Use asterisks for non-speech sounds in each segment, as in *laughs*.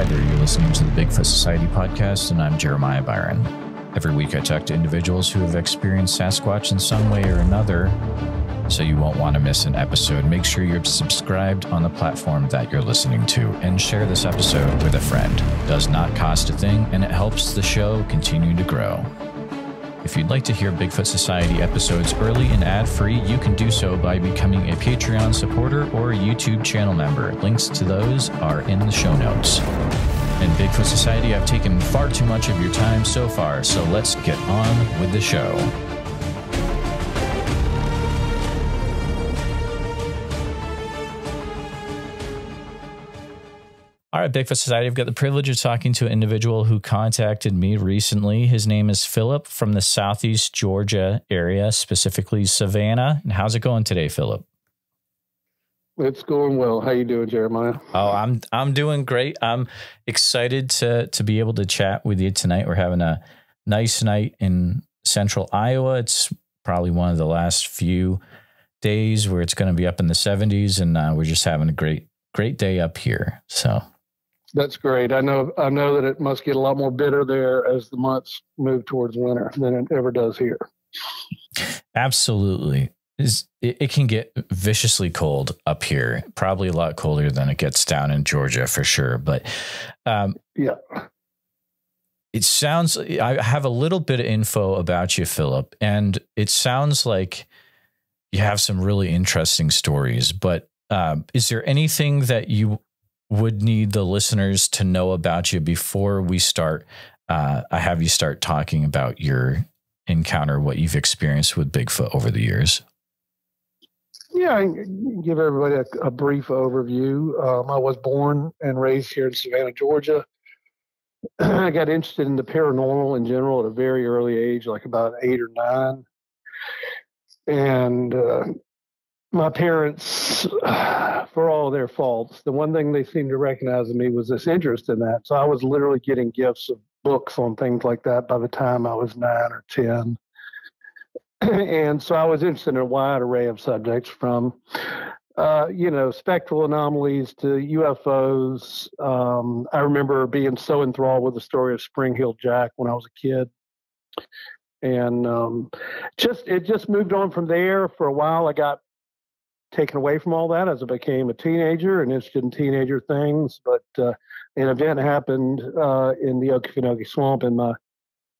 Hi there, you're listening to the Bigfoot Society podcast, and I'm Jeremiah Byron. Every week I talk to individuals who have experienced Sasquatch in some way or another, so you won't want to miss an episode. Make sure you're subscribed on the platform that you're listening to and share this episode with a friend. It does not cost a thing, and it helps the show continue to grow. If you'd like to hear Bigfoot Society episodes early and ad free, you can do so by becoming a Patreon supporter or a YouTube channel member. Links to those are in the show notes. In Bigfoot Society, I've taken far too much of your time so far, so let's get on with the show. All right, Bigfoot Society, I've got the privilege of talking to an individual who contacted me recently. His name is Phillip from the Southeast Georgia area, specifically Savannah. And how's it going today, Phillip? It's going well. How you doing, Jeremiah? Oh, I'm I'm doing great. I'm excited to to be able to chat with you tonight. We're having a nice night in central Iowa. It's probably one of the last few days where it's going to be up in the 70s and uh, we're just having a great great day up here. So that's great. I know. I know that it must get a lot more bitter there as the months move towards winter than it ever does here. Absolutely, is it, it can get viciously cold up here. Probably a lot colder than it gets down in Georgia for sure. But um, yeah, it sounds. I have a little bit of info about you, Phillip, and it sounds like you have some really interesting stories. But um, is there anything that you would need the listeners to know about you before we start. Uh, I have you start talking about your encounter, what you've experienced with Bigfoot over the years. Yeah, I give everybody a, a brief overview. Um, I was born and raised here in Savannah, Georgia. *clears throat* I got interested in the paranormal in general at a very early age, like about eight or nine. And uh, my parents, *sighs* for all their faults, the one thing they seemed to recognize in me was this interest in that. So I was literally getting gifts of books on things like that by the time I was nine or 10. *clears throat* and so I was interested in a wide array of subjects from, uh, you know, spectral anomalies to UFOs. Um, I remember being so enthralled with the story of Spring Heel Jack when I was a kid and um, just it just moved on from there for a while i got taken away from all that as I became a teenager and interested in teenager things. But uh, an event happened uh, in the Okefenokee Swamp in my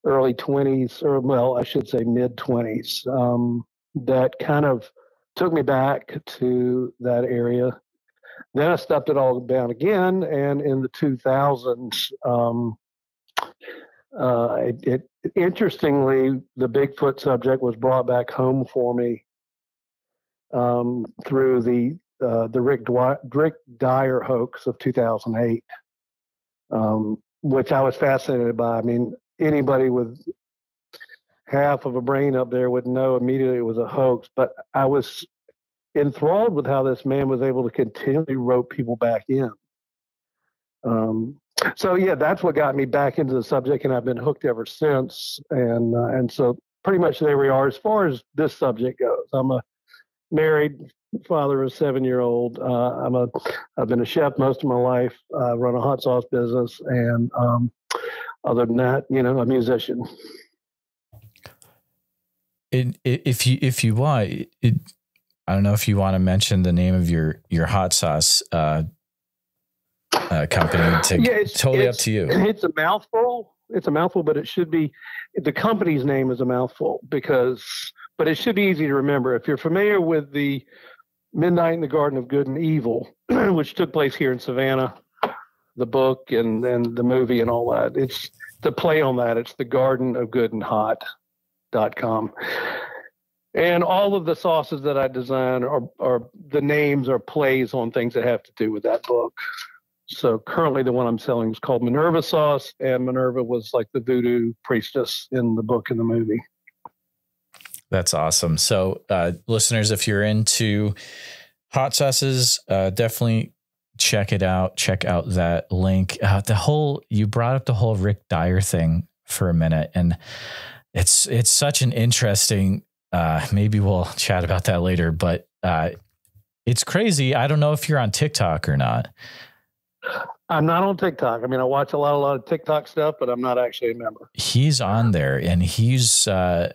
early 20s, or well, I should say mid 20s, um, that kind of took me back to that area. Then I stepped it all down again, and in the 2000s, um, uh, it, it, interestingly, the Bigfoot subject was brought back home for me um, through the uh, the Rick, Dwy- Rick Dyer hoax of 2008, um, which I was fascinated by. I mean, anybody with half of a brain up there would know immediately it was a hoax, but I was enthralled with how this man was able to continually rope people back in. Um, so yeah, that's what got me back into the subject, and I've been hooked ever since. And uh, and so pretty much there we are as far as this subject goes. I'm a married, father of a seven year old. Uh, I'm a, I've been a chef most of my life. I run a hot sauce business, and um, other than that, you know, a musician. It, it, if you if you want, it, I don't know if you want to mention the name of your your hot sauce uh, uh, company. To, yeah, it's, totally it's, up to you. It's a mouthful. It's a mouthful, but it should be the company's name is a mouthful because but it should be easy to remember. If you're familiar with the Midnight in the Garden of Good and Evil, *clears throat* which took place here in Savannah, the book and, and the movie and all that, it's the play on that. It's the Garden of Good and Hot dot com. And all of the sauces that I design are, are the names are plays on things that have to do with that book. So currently, the one I'm selling is called Minerva sauce, and Minerva was like the voodoo priestess in the book and the movie. That's awesome. So, uh, listeners, if you're into hot sauces, uh, definitely check it out. Check out that link. Uh, the whole you brought up the whole Rick Dyer thing for a minute, and it's it's such an interesting. Uh, maybe we'll chat about that later, but uh, it's crazy. I don't know if you're on TikTok or not. I'm not on TikTok. I mean, I watch a lot, a lot of TikTok stuff, but I'm not actually a member. He's on there, and he's uh,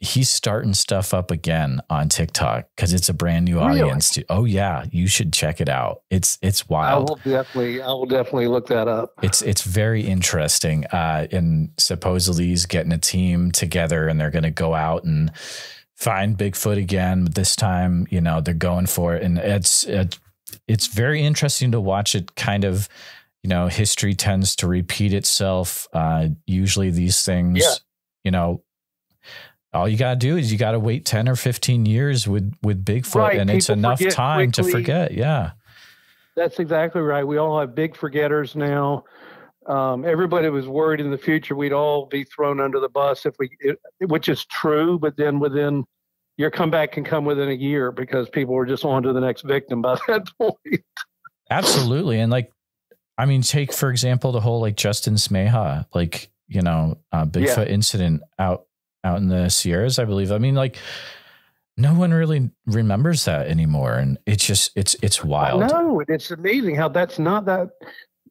he's starting stuff up again on TikTok because it's a brand new really? audience. To, oh yeah, you should check it out. It's it's wild. I will definitely, I will definitely look that up. It's it's very interesting. Uh, and supposedly he's getting a team together, and they're going to go out and find Bigfoot again. But This time, you know, they're going for it, and it's it's it's very interesting to watch it kind of. You know, history tends to repeat itself. Uh, usually, these things, yeah. you know, all you got to do is you got to wait 10 or 15 years with with bigfoot right. and People it's enough time quickly. to forget yeah that's exactly right we all have big forgetters now um, everybody was worried in the future we'd all be thrown under the bus if we it, which is true but then within your comeback can come within a year because people were just on to the next victim by *laughs* that point absolutely and like i mean take for example the whole like justin smeja like you know uh, bigfoot yeah. incident out out in the Sierras, I believe. I mean, like no one really remembers that anymore, and it's just it's it's wild. No, it's amazing how that's not that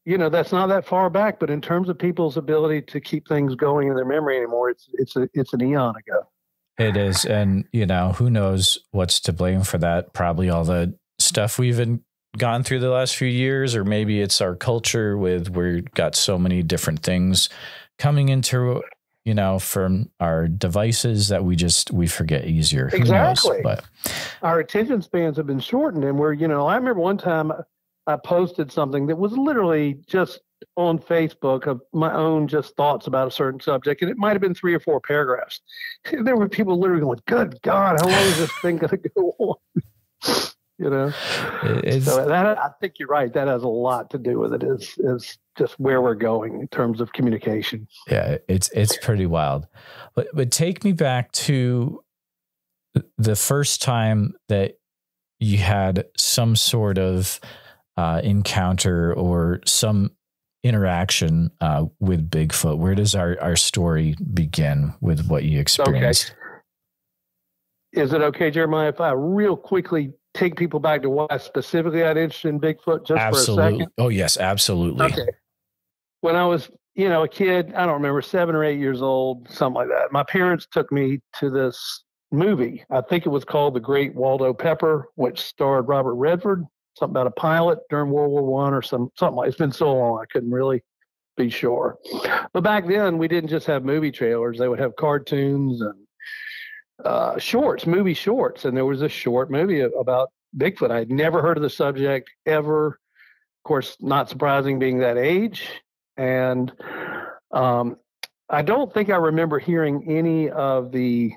you know that's not that far back. But in terms of people's ability to keep things going in their memory anymore, it's it's a, it's an eon ago. It is, and you know who knows what's to blame for that? Probably all the stuff we've been gone through the last few years, or maybe it's our culture with we've got so many different things coming into you know, from our devices that we just we forget easier. Exactly. Knows? But our attention spans have been shortened, and we're you know, I remember one time I posted something that was literally just on Facebook of my own just thoughts about a certain subject, and it might have been three or four paragraphs. *laughs* There were people literally going, "Good God, how long is this thing going to go on?" *laughs* you know, it's, so that I think you're right. That has a lot to do with it. Is is just where we're going in terms of communication. Yeah, it's it's pretty wild. But but take me back to the first time that you had some sort of uh, encounter or some interaction uh, with Bigfoot. Where does our, our story begin with what you experienced? Okay. Is it okay, Jeremiah, if I real quickly take people back to why specifically I'd interested in Bigfoot just absolutely. for a second? Oh, yes, absolutely. Okay when I was, you know, a kid, I don't remember, seven or eight years old, something like that. My parents took me to this movie. I think it was called The Great Waldo Pepper, which starred Robert Redford. Something about a pilot during World War One or some something like. It's been so long, I couldn't really be sure. But back then, we didn't just have movie trailers; they would have cartoons and uh, shorts, movie shorts. And there was a short movie about Bigfoot. I had never heard of the subject ever. Of course, not surprising being that age. And um, I don't think I remember hearing any of the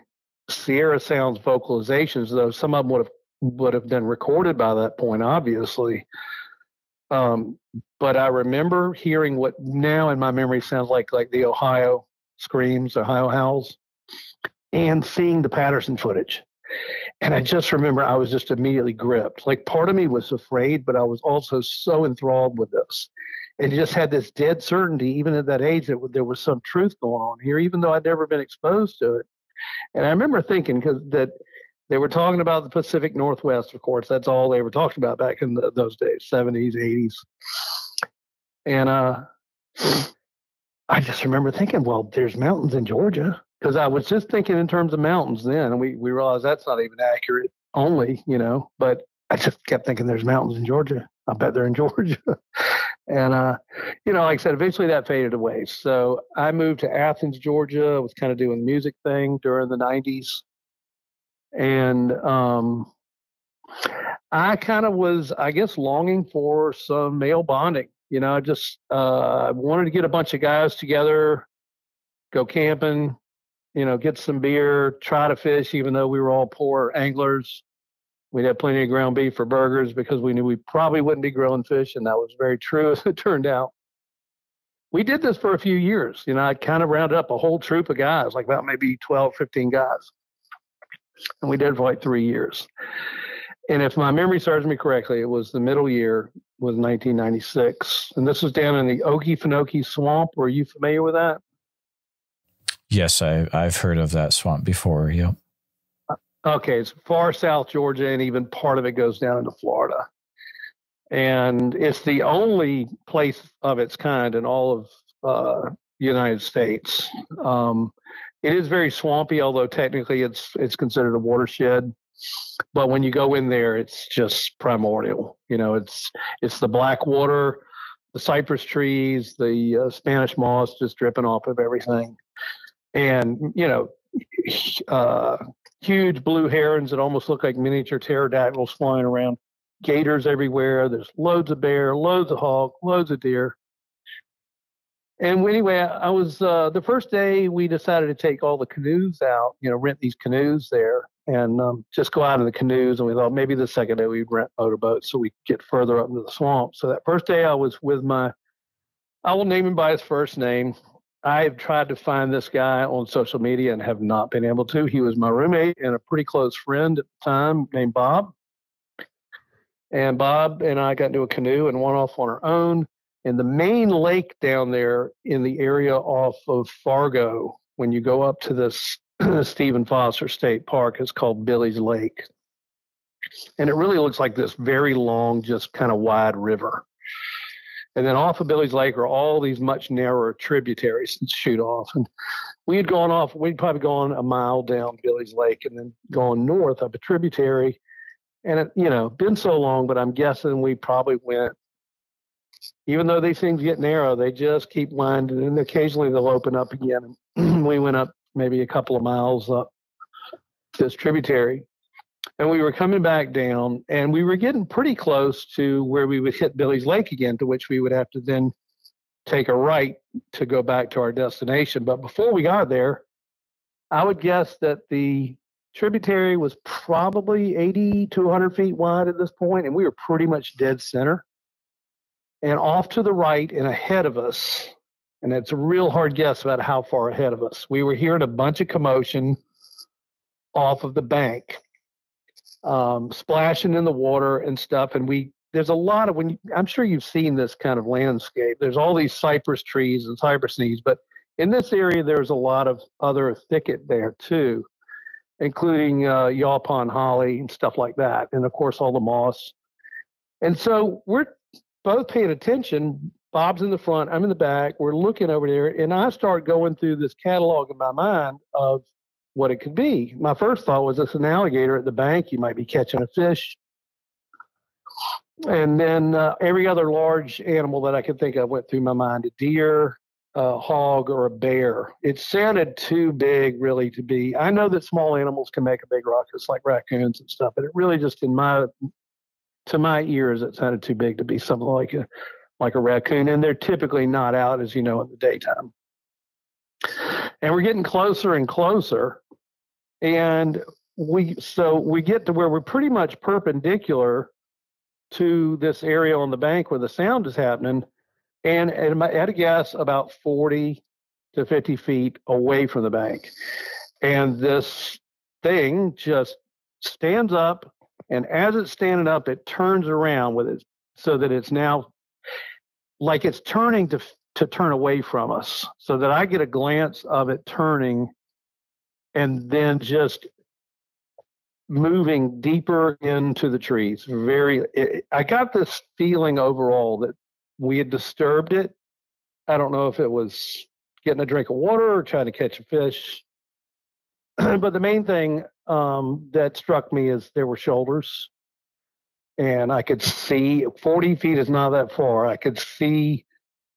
Sierra Sounds vocalizations, though some of them would have would have been recorded by that point, obviously. Um, but I remember hearing what now in my memory sounds like like the Ohio screams, Ohio howls, and seeing the Patterson footage. And I just remember I was just immediately gripped. Like part of me was afraid, but I was also so enthralled with this and just had this dead certainty, even at that age, that there was some truth going on here, even though I'd never been exposed to it. And I remember thinking because that they were talking about the Pacific Northwest, of course. That's all they were talking about back in the, those days, 70s, 80s. And uh, I just remember thinking, well, there's mountains in Georgia. Because I was just thinking in terms of mountains then. And we, we realized that's not even accurate only, you know. But I just kept thinking there's mountains in Georgia. I bet they're in *laughs* Georgia. And, uh, you know, like I said, eventually that faded away. So I moved to Athens, Georgia. I was kind of doing the music thing during the 90s. And um, I kind of was, I guess, longing for some male bonding. You know, I just uh, wanted to get a bunch of guys together, go camping, you know, get some beer, try to fish, even though we were all poor anglers. We'd have plenty of ground beef for burgers because we knew we probably wouldn't be grilling fish, and that was very true *laughs* as it turned out. We did this for a few years. You know, I kind of rounded up a whole troop of guys, like about maybe 12, 15 guys. And we did it for like three years. And if my memory serves me correctly, it was the middle year was 1996. And this was down in the Okefenokee Swamp. Were you familiar with that? Yes, I, I've heard of that swamp before. Yep. Okay, it's far south Georgia, and even part of it goes down into Florida. and it's the only place of its kind in all of uh, the United States. Um, it is very swampy, although technically it's it's considered a watershed. But when you go in there, it's just primordial. You know, it's it's the black water, the cypress trees, the uh, Spanish moss just dripping off of everything, and you know, uh, huge blue herons that almost look like miniature pterodactyls flying around gators everywhere. There's loads of bear, loads of hog, loads of deer. And anyway, I was uh, the first day we decided to take all the canoes out, you know, rent these canoes there and um, just go out in the canoes. And we thought maybe the second day we'd rent motorboats so we could get further up into the swamp. So that first day I was with my, I will name him by his first name. I have tried to find this guy on social media and have not been able to. He was my roommate and a pretty close friend at the time named Bob. And Bob and I got into a canoe and went off on our own. And the main lake down there in the area off of Fargo, when you go up to this *clears throat* Stephen Foster State Park, is called Billy's Lake. And it really looks like this very long, just kind of wide river. And then off of Billy's Lake are all these much narrower tributaries that shoot off. And we had gone off, we'd probably gone a mile down Billy's Lake and then gone north up a tributary and it, you know, been so long, but I'm guessing we probably went. Even though these things get narrow, they just keep winding, and occasionally they'll open up again. *clears throat* we went up maybe a couple of miles up this tributary, and we were coming back down, and we were getting pretty close to where we would hit Billy's Lake again, to which we would have to then take a right to go back to our destination. But before we got there, I would guess that the tributary was probably 80 to 100 feet wide at this point, and we were pretty much dead center. And off to the right and ahead of us, and it's a real hard guess about how far ahead of us, we were hearing a bunch of commotion off of the bank, um, splashing in the water and stuff. And we there's a lot of when you, I'm sure you've seen this kind of landscape. There's all these cypress trees and cypress knees, but in this area there's a lot of other thicket there too including uh, yaupon holly and stuff like that, and of course all the moss. And so we're both paying attention. Bob's in the front, I'm in the back. We're looking over there, and I start going through this catalog in my mind of what it could be. My first thought was it's an alligator at the bank. You might be catching a fish. And then uh, every other large animal that I could think of went through my mind a deer, a hog or a bear. It sounded too big, really, to be. I know that small animals can make a big ruckus, like raccoons and stuff, but it really just in my to my ears, it sounded too big to be something like a like a raccoon, and they're typically not out, as you know, in the daytime. And we're getting closer and closer, and we so we get to where we're pretty much perpendicular to this area on the bank where the sound is happening and at a guess about 40 to 50 feet away from the bank. And this thing just stands up, and as it's standing up, it turns around with it so that it's now like it's turning to to turn away from us, so that I get a glance of it turning, and then just moving deeper into the trees. Very, it, I got this feeling overall that we had disturbed it. I don't know if it was getting a drink of water or trying to catch a fish. *clears throat* but the main thing um, that struck me is there were shoulders. And I could see 40 feet is not that far. I could see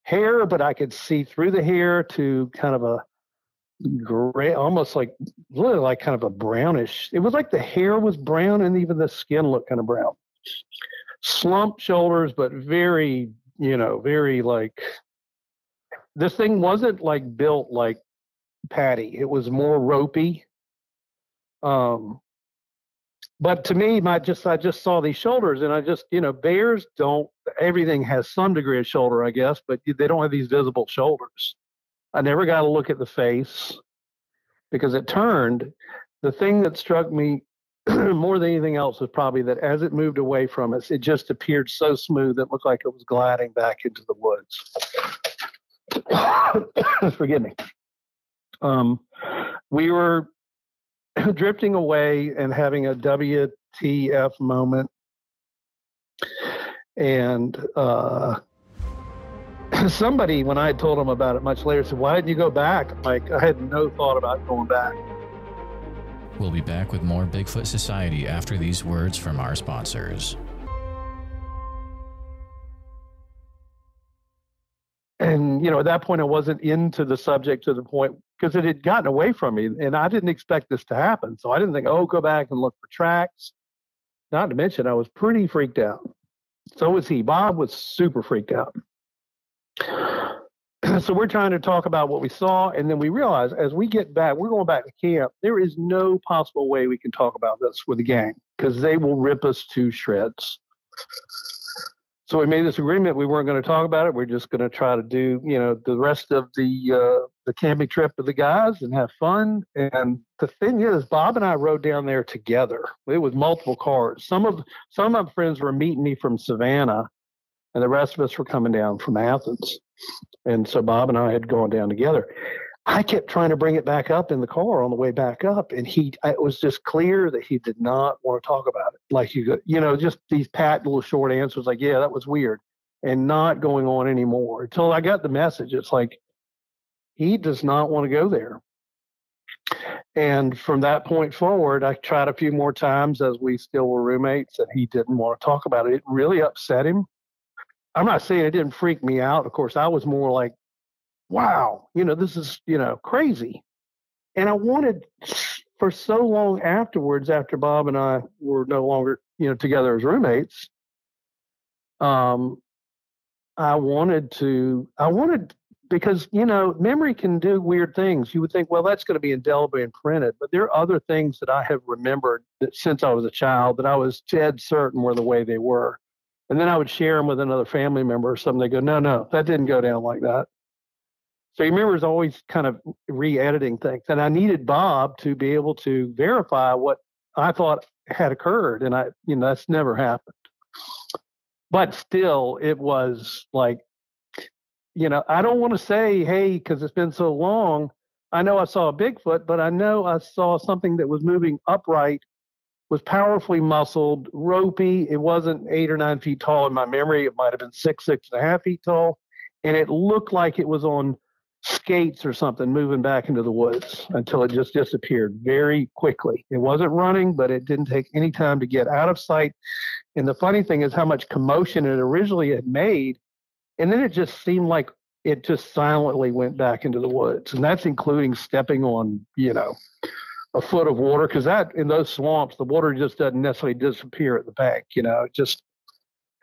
hair, but I could see through the hair to kind of a gray, almost like really like kind of a brownish. It was like the hair was brown and even the skin looked kind of brown. Slumped shoulders, but very you know, very like this thing wasn't like built like Patty. It was more ropey. Um, but to me, my just I just saw these shoulders, and I just you know bears don't. Everything has some degree of shoulder, I guess, but they don't have these visible shoulders. I never got to look at the face because it turned. The thing that struck me *clears throat* more than anything else was probably that as it moved away from us, it just appeared so smooth it looked like it was gliding back into the woods. *coughs* Forgive me. Um, we were *clears throat* drifting away and having a WTF moment. And uh, *clears throat* somebody, when I told them about it much later, said, Why didn't you go back? Like, I had no thought about going back. We'll be back with more Bigfoot Society after these words from our sponsors. And, you know, at that point, I wasn't into the subject to the point because it had gotten away from me and I didn't expect this to happen. So I didn't think, oh, go back and look for tracks. Not to mention, I was pretty freaked out. So was he. Bob was super freaked out. *clears throat* so we're trying to talk about what we saw, and then we realize as we get back, we're going back to camp. There is no possible way we can talk about this with the gang because they will rip us to shreds. So we made this agreement. We weren't going to talk about it. We're just going to try to do, you know, the rest of the uh, the camping trip with the guys and have fun. And the thing is, Bob and I rode down there together. It was multiple cars. Some of some of my friends were meeting me from Savannah, and the rest of us were coming down from Athens. And so Bob and I had gone down together. I kept trying to bring it back up in the car on the way back up, and he it was just clear that he did not want to talk about it. Like you, you know, just these pat little short answers, like "Yeah, that was weird," and not going on anymore until I got the message. It's like he does not want to go there. And from that point forward, I tried a few more times as we still were roommates, and he didn't want to talk about it. It really upset him. I'm not saying it didn't freak me out. Of course, I was more like, wow, you know, this is, you know, crazy. And I wanted for so long afterwards, after Bob and I were no longer, you know, together as roommates, um, I wanted to, I wanted, because, you know, memory can do weird things. You would think, well, that's going to be indelibly imprinted. But there are other things that I have remembered that since I was a child that I was dead certain were the way they were. And then I would share them with another family member or something. They go, no, no, that didn't go down like that. So he remembers always kind of re-editing things. And I needed Bob to be able to verify what I thought had occurred. And I, you know, that's never happened. But still, it was like, you know, I don't want to say, hey, because it's been so long. I know I saw a Bigfoot, but I know I saw something that was moving upright was powerfully muscled, ropey. It wasn't eight or nine feet tall in my memory. It might have been six, six and a half feet tall. And it looked like it was on skates or something moving back into the woods until it just disappeared very quickly. It wasn't running, but it didn't take any time to get out of sight. And the funny thing is how much commotion it originally had made. And then it just seemed like it just silently went back into the woods. And that's including stepping on, you know, a foot of water because that in those swamps the water just doesn't necessarily disappear at the bank you know it just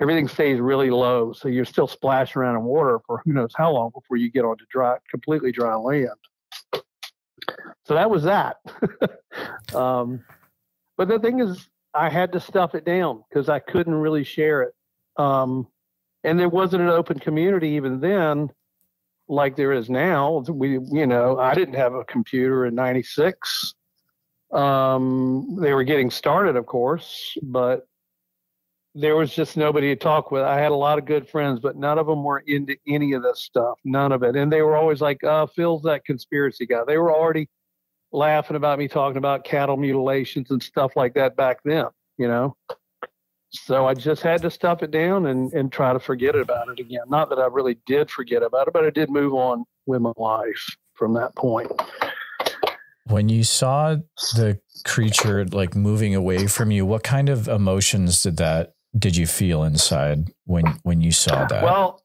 everything stays really low so you're still splashing around in water for who knows how long before you get onto dry completely dry land. So that was that. *laughs* Um, but the thing is i had to stuff it down because i couldn't really share it. Um, and there wasn't an open community even then like there is now. We you know i didn't have a computer in 96 um, they were getting started, of course, but there was just nobody to talk with. I had a lot of good friends, but none of them were into any of this stuff. None of it. And they were always like, uh, Phil's that conspiracy guy. They were already laughing about me talking about cattle mutilations and stuff like that back then, you know? So I just had to stuff it down and, and try to forget about it again. Not that I really did forget about it, but I did move on with my life from that point. When you saw the creature like moving away from you, what kind of emotions did that did you feel inside when when you saw that? Well,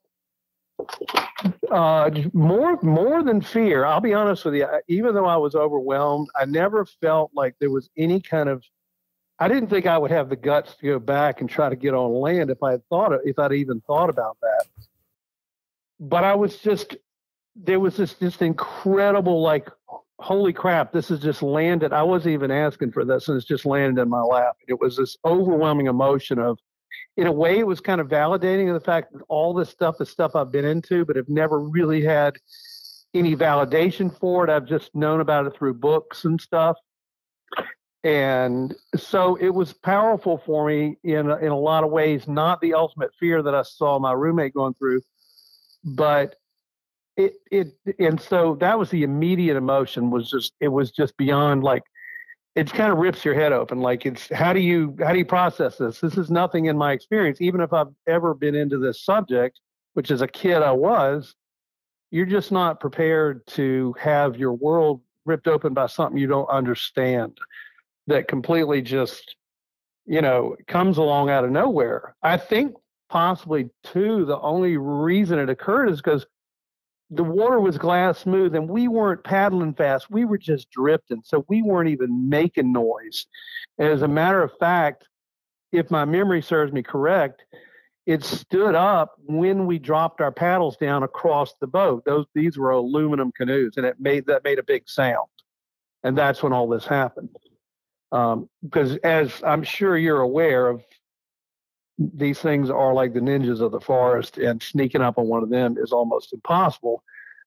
uh, more more than fear. I'll be honest with you. Even though I was overwhelmed, I never felt like there was any kind of. I didn't think I would have the guts to go back and try to get on land if I had thought if I'd even thought about that. But I was just there was this just incredible like holy crap, this has just landed. I wasn't even asking for this, and it's just landed in my lap. It was this overwhelming emotion of, in a way, it was kind of validating of the fact that all this stuff is stuff I've been into, but have never really had any validation for it. I've just known about it through books and stuff. And so it was powerful for me in a, in a lot of ways, not the ultimate fear that I saw my roommate going through, but it it and so that was the immediate emotion was just it was just beyond like it kind of rips your head open. Like it's how do you how do you process this? This is nothing in my experience. Even if I've ever been into this subject, which as a kid I was, you're just not prepared to have your world ripped open by something you don't understand that completely just you know comes along out of nowhere. I think possibly too the only reason it occurred is because the water was glass smooth and we weren't paddling fast. We were just drifting. So we weren't even making noise. And as a matter of fact, if my memory serves me correct, it stood up when we dropped our paddles down across the boat. Those these were aluminum canoes, and it made that made a big sound, and that's when all this happened. Um, because as I'm sure you're aware of, these things are like the ninjas of the forest, and sneaking up on one of them is almost impossible.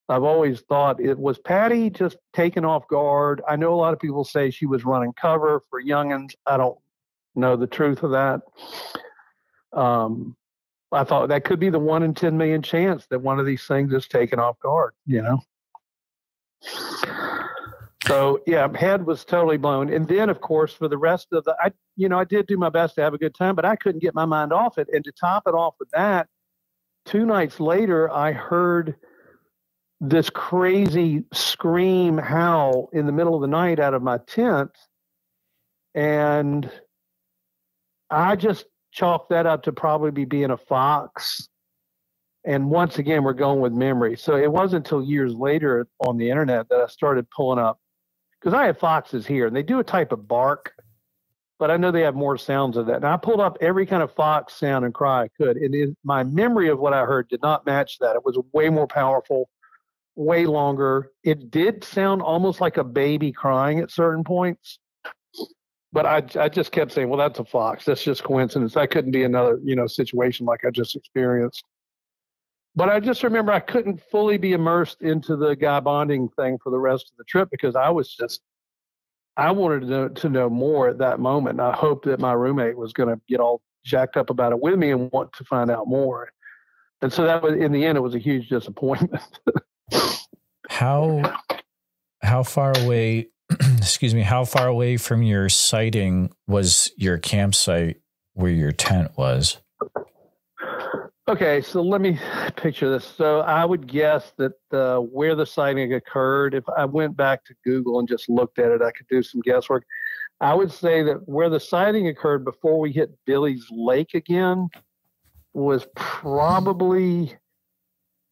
I've always thought it was Patty just taken off guard. I know a lot of people say she was running cover for youngins. I don't know the truth of that. Um, I thought that could be the one in 10 million chance that one of these things is taken off guard, you know? So yeah, head was totally blown. And then of course for the rest of the I you know, I did do my best to have a good time, but I couldn't get my mind off it. And to top it off with that, two nights later I heard this crazy scream howl in the middle of the night out of my tent. And I just chalked that up to probably be being a fox. And once again, we're going with memory. So it wasn't until years later on the internet that I started pulling up because I have foxes here and they do a type of bark, but I know they have more sounds of that. And I pulled up every kind of fox sound and cry I could. And my memory of what I heard did not match that. It was way more powerful, way longer. It did sound almost like a baby crying at certain points. But I, I just kept saying, well, that's a fox. That's just coincidence. That couldn't be another, you know, situation like I just experienced. But I just remember I couldn't fully be immersed into the guy bonding thing for the rest of the trip because I was just, I wanted to know, to know more at that moment. And I hoped that my roommate was going to get all jacked up about it with me and want to find out more. And so that was, in the end, it was a huge disappointment. *laughs* how, how far away, *clears throat* excuse me, how far away from your sighting was your campsite where your tent was? Okay, so let me *laughs* picture this. So I would guess that uh, where the sighting occurred, if I went back to Google and just looked at it, I could do some guesswork. I would say that where the sighting occurred before we hit Billy's Lake again was probably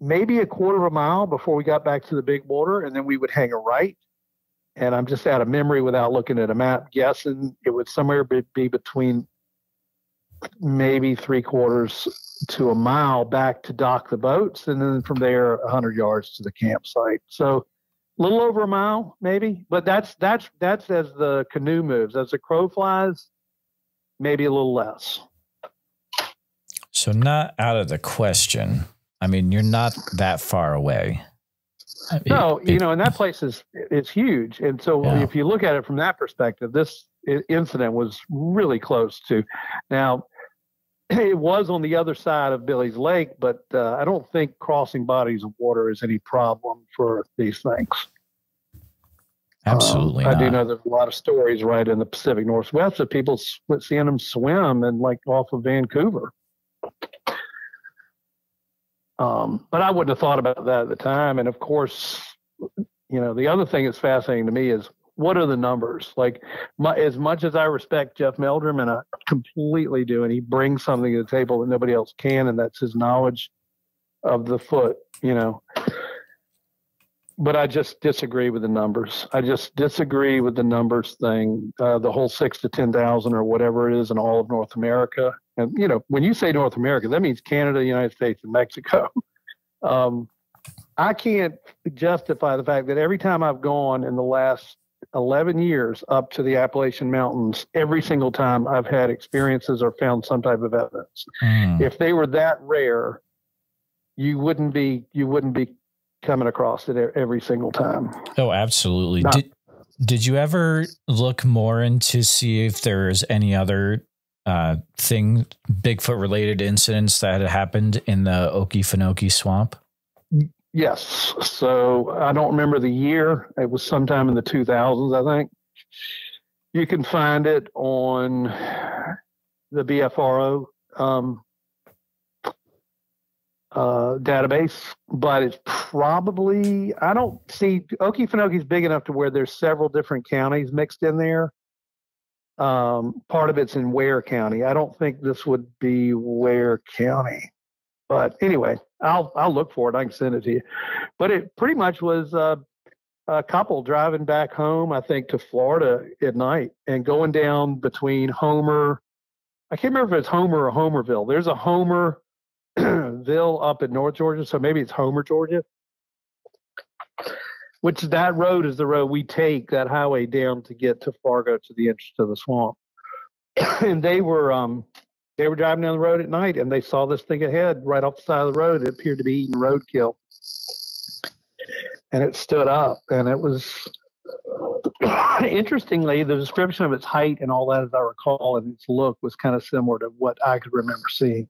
maybe a quarter of a mile before we got back to the big water, and then we would hang a right. And I'm just out of memory without looking at a map, guessing it would somewhere be between maybe three quarters to a mile back to dock the boats, and then from there, 100 yards to the campsite. So a little over a mile, maybe. But that's that's that's as the canoe moves. As the crow flies, maybe a little less. So not out of the question. I mean, you're not that far away. no, you know, and that place is it's huge. And so yeah. if you look at it from that perspective, this incident was really close to. Now, *clears throat* it was on the other side of Billy's Lake, but uh, I don't think crossing bodies of water is any problem for these things. Absolutely. Um, I do know there's a lot of stories right in the Pacific Northwest of people seeing them swim and like off of Vancouver. Um, but I wouldn't have thought about that at the time. And of course, you know, the other thing that's fascinating to me is what are the numbers? Like, my, as much as I respect Jeff Meldrum, and I completely do, and he brings something to the table that nobody else can, and that's his knowledge of the foot, you know. But I just disagree with the numbers. I just disagree with the numbers thing. Uh, the whole six to ten thousand or whatever it is in all of North America, and you know, when you say North America, that means Canada, the United States, and Mexico. *laughs* um, I can't justify the fact that every time I've gone in the last 11 years up to the Appalachian Mountains, every single time I've had experiences or found some type of evidence. Mm. If they were that rare, you wouldn't be you wouldn't be coming across it every single time. Oh, absolutely. Not, did did you ever look more into see if there's any other uh, thing Bigfoot related incidents that had happened in the Okefenokee swamp? Yes. So I don't remember the year. It was sometime in the 2000s, I think. You can find it on the BFRO um, uh, database, but it's probably I don't see Okefenokee is big enough to where there's several different counties mixed in there. Um, part of it's in Ware County. I don't think this would be Ware County, but anyway, I'll I'll look for it. I can send it to you. But it pretty much was uh, a couple driving back home, I think, to Florida at night and going down between Homer. I can't remember if it's Homer or Homerville. There's a Homerville *clears throat* up in North Georgia, so maybe it's Homer, Georgia. Which that road is the road we take that highway down to get to Fargo to the entrance to the swamp. *clears throat* and they were um they were driving down the road at night and they saw this thing ahead right off the side of the road. It appeared to be eating roadkill. And it stood up and it was *coughs* interestingly the description of its height and all that as i recall and its look was kind of similar to what i could remember seeing.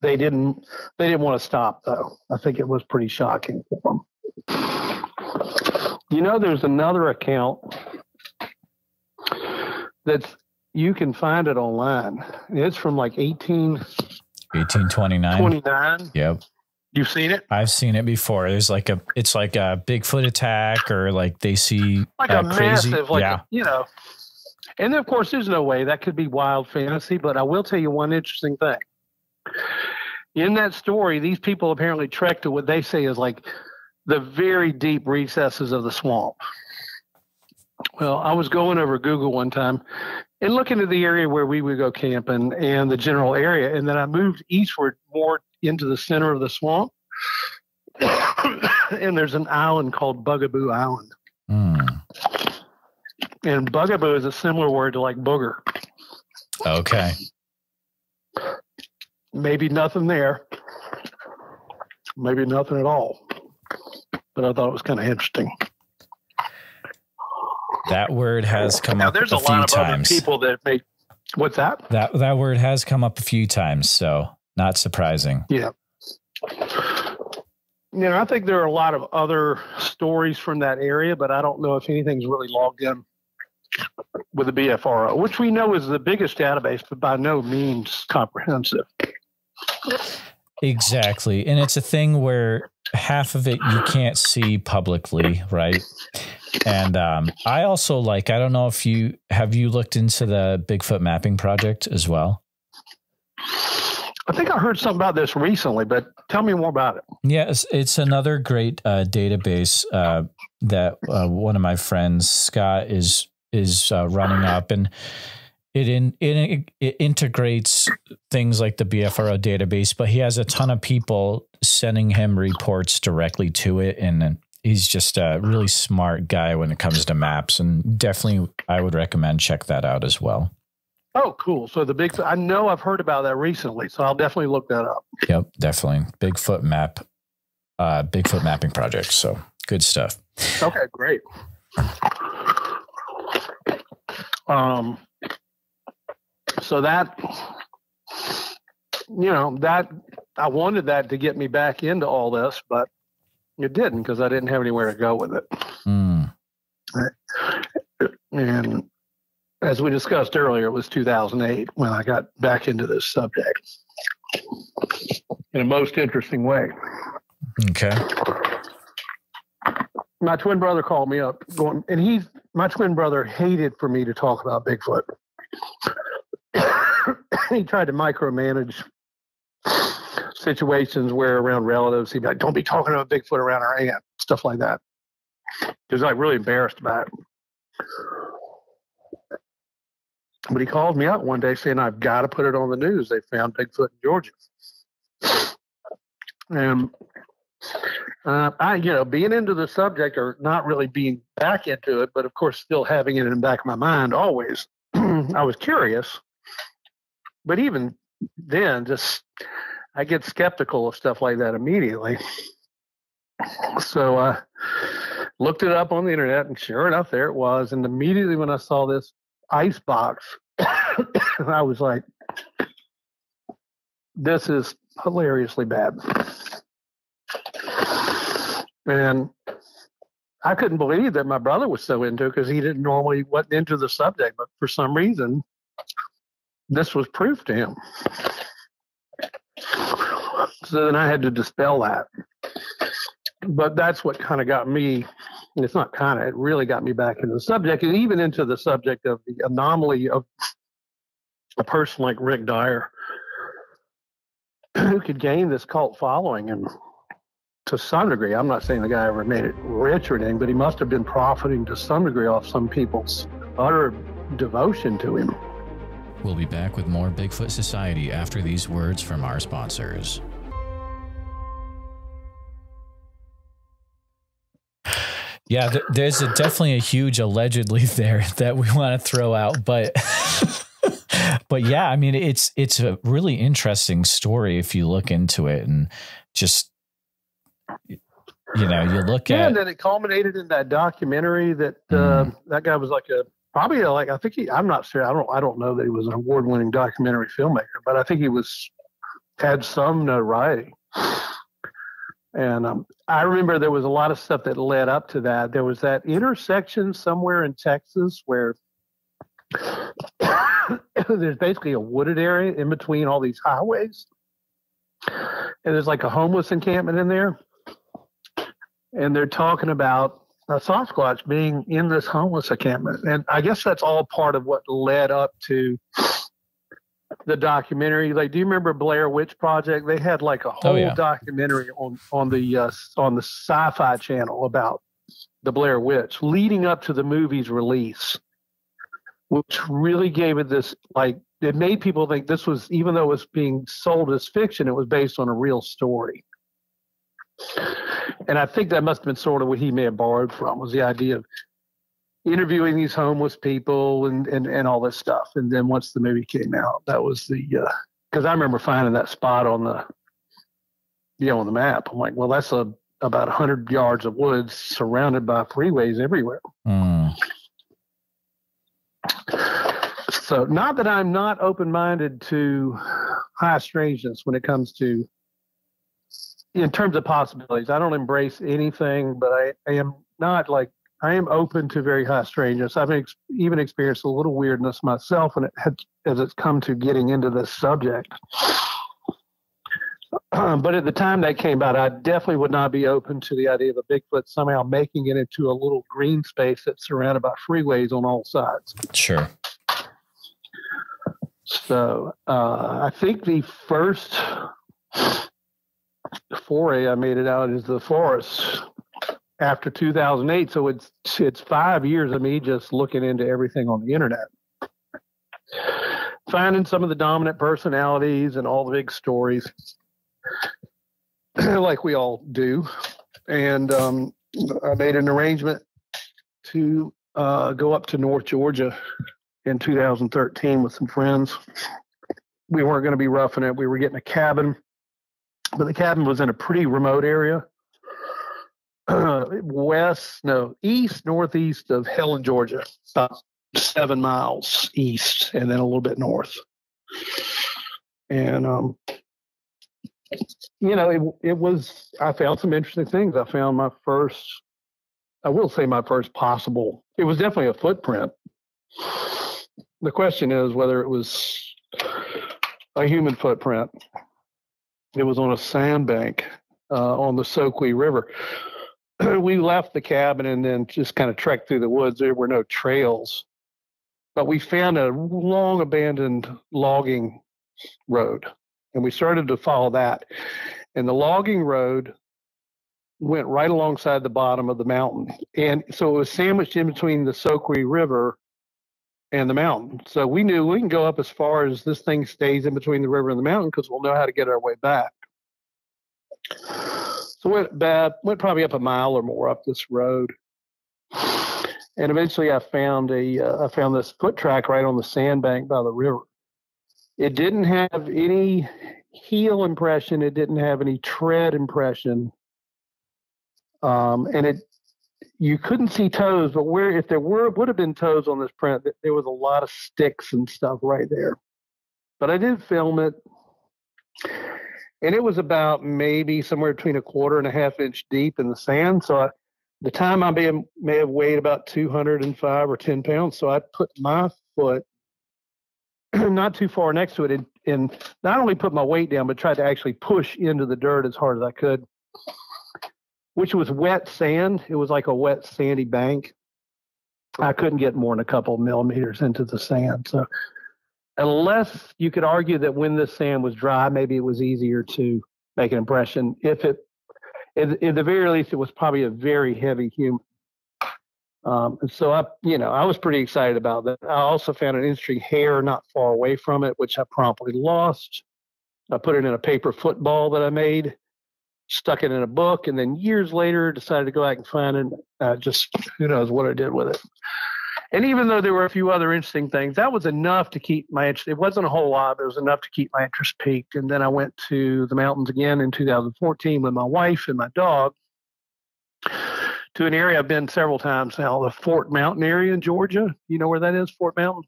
They didn't they didn't want to stop though. I think it was pretty shocking for them. You know there's another account that's you can find it online it's from like 18 1829 29 yep You've seen it? I've seen it before. There's like a, it's like a Bigfoot attack, or like they see like a uh, crazy, massive, like yeah. A, you know. And of course, there's no way that could be wild fantasy. But I will tell you one interesting thing. In that story, these people apparently trekked to what they say is like the very deep recesses of the swamp. Well, I was going over Google one time and looking at the area where we would go camping and the general area, and then I moved eastward more into the center of the swamp. *coughs* and there's an island called Bugaboo Island. Mm. And bugaboo is a similar word to like booger. Okay. Maybe nothing there. Maybe nothing at all. But I thought it was kind of interesting. That word has come now, up there's a, a few lot of times. Other people that make what's that? That that word has come up a few times, so not surprising. Yeah. You know, I think there are a lot of other stories from that area, but I don't know if anything's really logged in with the BFRO, which we know is the biggest database, but by no means comprehensive. Exactly. And it's a thing where half of it you can't see publicly, right? And um, I also like, I don't know if you have you looked into the Bigfoot mapping project as well? I think I heard something about this recently, but tell me more about it. Yes, yeah, it's, it's, another great uh, database uh, that uh, one of my friends, Scott, is is uh, running up, and it in it, it integrates things like the BFRO database, but he has a ton of people sending him reports directly to it, and he's just a really smart guy when it comes to maps, and definitely I would recommend check that out as well. Oh, cool. So the big I know I've heard about that recently, so I'll definitely look that up. Yep, definitely. Bigfoot map, uh, Bigfoot mapping project. So good stuff. Okay, great. Um, so that, you know, that I wanted that to get me back into all this, but it didn't because I didn't have anywhere to go with it. Mm. And as we discussed earlier, it was 2008 when I got back into this subject in a most interesting way. Okay. My twin brother called me up going, and he, my twin brother hated for me to talk about Bigfoot. He tried to micromanage situations where around relatives, he'd be like, don't be talking about Bigfoot around our aunt, stuff like that. He was like really embarrassed about it. But he called me up one day saying, I've got to put it on the news. They found Bigfoot in Georgia. And uh, I, you know, being into the subject or not really being back into it, but of course, still having it in the back of my mind always, *clears throat* I was curious. But even then, just I get skeptical of stuff like that immediately. *laughs* So I uh, looked it up on the internet, and sure enough, there it was. And immediately when I saw this ice box, *coughs* I was like, this is hilariously bad. And I couldn't believe that my brother was so into it because he didn't normally wasn't into the subject, but for some reason, this was proof to him. So then I had to dispel that. But that's what kind of got me. It's not kind of. It really got me back into the subject, and even into the subject of the anomaly of a person like Rick Dyer, who could gain this cult following and to some degree. I'm not saying the guy ever made it rich or anything, but he must have been profiting to some degree off some people's utter devotion to him. We'll be back with more Bigfoot Society after these words from our sponsors. Yeah, th- there's a, definitely a huge allegedly *laughs* there that we want to throw out, but *laughs* but yeah, I mean it's it's a really interesting story if you look into it and just you know, you look yeah, at and then it culminated in that documentary that uh, mm. that guy was like a probably like I think he I'm not sure I don't I don't know that he was an award winning documentary filmmaker, but I think he was had some notoriety. And um, I remember there was a lot of stuff that led up to that. There was that intersection somewhere in Texas where *coughs* there's basically a wooded area in between all these highways. And there's like a homeless encampment in there and they're talking about a Sasquatch being in this homeless encampment. And I guess that's all part of what led up to the documentary. Like, do you remember Blair Witch Project? They had like a oh, whole oh, yeah. documentary on on the uh, on the Sci-Fi Channel about the Blair Witch, leading up to the movie's release, which really gave it this like it made people think this was even though it was being sold as fiction, it was based on a real story and I think that must have been sort of what he may have borrowed from was the idea of interviewing these homeless people and, and, and all this stuff. And then once the movie came out, that was the because uh, I remember finding that spot on the you know on the map. I'm like, well, that's a about 100 yards of woods surrounded by freeways everywhere. Mm. So, not that I'm not open minded to high strangeness when it comes to in terms of possibilities, I don't embrace anything, but I, I am not like I am open to very high strangeness. I've ex- even experienced a little weirdness myself, and it had, as it's come to getting into this subject. *clears throat* but at the time that came out, I definitely would not be open to the idea of a Bigfoot somehow making it into a little green space that's surrounded by freeways on all sides. Sure. So uh, I think the first foray I made it out is the forest after 2008. So it's it's five years of me just looking into everything on the internet, finding some of the dominant personalities and all the big stories, *clears throat* like we all do. And um, I made an arrangement to uh, go up to North Georgia in 2013 with some friends. We weren't going to be roughing it. We were getting a cabin but the cabin was in a pretty remote area, *clears throat* west, no, east, northeast of Helen, Georgia, about seven miles east, and then a little bit north. And um, you know, it it was. I found some interesting things. I found my first. I will say my first possible. It was definitely a footprint. The question is whether it was a human footprint it was on a sandbank uh, on the Soque River. *clears throat* we left the cabin and then just kind of trekked through the woods. There were no trails, but we found a long abandoned logging road, and we started to follow that. And the logging road went right alongside the bottom of the mountain, and so it was sandwiched in between the Soque River and the mountain. So we knew we can go up as far as this thing stays in between the river and the mountain because we'll know how to get our way back. So went back, went probably up a mile or more up this road, and eventually I found a uh, I found this foot track right on the sandbank by the river. It didn't have any heel impression. It didn't have any tread impression. Um, and it you couldn't see toes, but where if there were would have been toes on this print, there was a lot of sticks and stuff right there. But I did film it, and it was about maybe somewhere between a quarter and a half inch deep in the sand. So I, the time I may have, may have weighed about 205 or 10 pounds. So I put my foot *clears throat* not too far next to it and, and not only put my weight down, but tried to actually push into the dirt as hard as I could, which was wet sand. It was like a wet, sandy bank. I couldn't get more than a couple millimeters into the sand. So, unless you could argue that when the sand was dry, maybe it was easier to make an impression. If it, at, the very least, it was probably a very heavy human. Um, and so I, you know, I was pretty excited about that. I also found an interesting hair not far away from it, which I promptly lost. I put it in a paper football that I made, stuck it in a book, and then years later decided to go back and find it. Uh, just who knows what I did with it. And even though there were a few other interesting things, that was enough to keep my interest. It wasn't a whole lot, but it was enough to keep my interest peaked. And then I went to the mountains again in 2014 with my wife and my dog to an area I've been several times now, the Fort Mountain area in Georgia. You know where that is, Fort Mountain?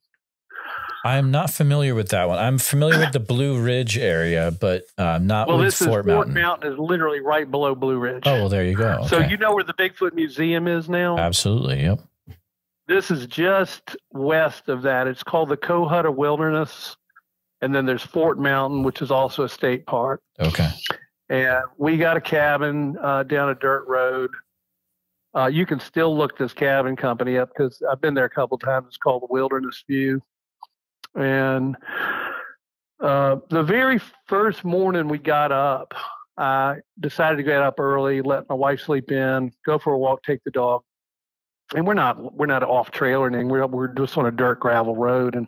I'm not familiar with that one. I'm familiar with the Blue Ridge area, but uh, not well, with this Fort is, Mountain. Fort Mountain is literally right below Blue Ridge. Oh, well, there you go. So you know where the Bigfoot Museum is now? Absolutely. Yep. This is just west of that. It's called the Cohutta Wilderness. And then there's Fort Mountain, which is also a state park. Okay. And we got a cabin uh, down a dirt road. Uh, you can still look this cabin company up because I've been there a couple times. It's called the Wilderness View. And uh, the very first morning we got up, I decided to get up early, let my wife sleep in, go for a walk, take the dog. And we're not we're not off trail or anything. We're we're just on a dirt gravel road, and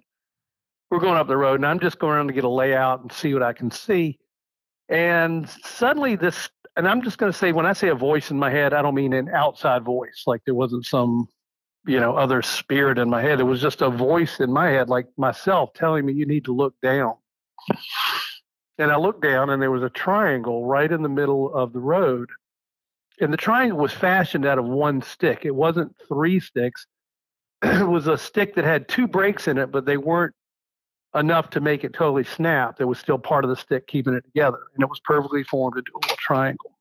we're going up the road. And I'm just going around to get a layout and see what I can see. And suddenly this, and I'm just going to say, when I say a voice in my head, I don't mean an outside voice, like there wasn't some, you know, other spirit in my head. It was just a voice in my head, like myself telling me you need to look down. And I looked down and there was a triangle right in the middle of the road. And the triangle was fashioned out of one stick. It wasn't three sticks. *clears throat* it was a stick that had two breaks in it, but they weren't enough to make it totally snap. There was still part of the stick keeping it together, and it was perfectly formed into a little triangle.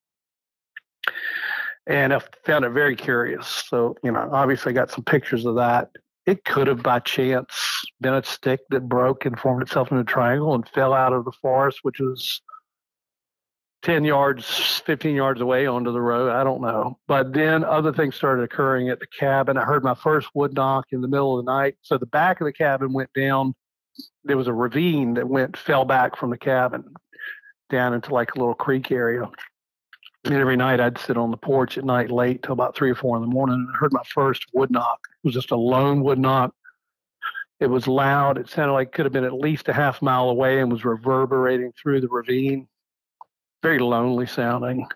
And I found it very curious. So, you know, obviously I got some pictures of that. It could have by chance been a stick that broke and formed itself into a triangle and fell out of the forest, which was 10 yards, 15 yards away onto the road. I don't know. But then other things started occurring at the cabin. I heard my first wood knock in the middle of the night. So the back of the cabin went down there was a ravine that went fell back from the cabin down into like a little creek area. And every night I'd sit on the porch at night late till about three or four in the morning and heard my first wood knock. It was just a lone wood knock. It was loud. It sounded like it could have been at least a half mile away and was reverberating through the ravine. Very lonely sounding.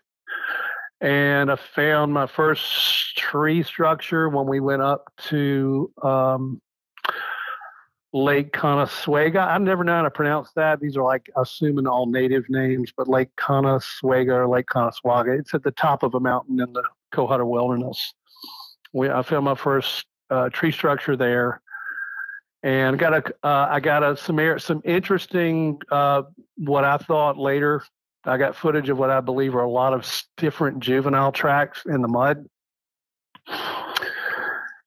And I found my first tree structure when we went up to um, Lake Conasuega. I've never known how to pronounce that. These are like assuming all native names, but Lake Conasuega or Lake Conaswaga. It's at the top of a mountain in the Cohutta Wilderness. We, I found my first uh, tree structure there, and got a uh, I got a some some interesting uh, what I thought later. I got footage of what I believe are a lot of different juvenile tracks in the mud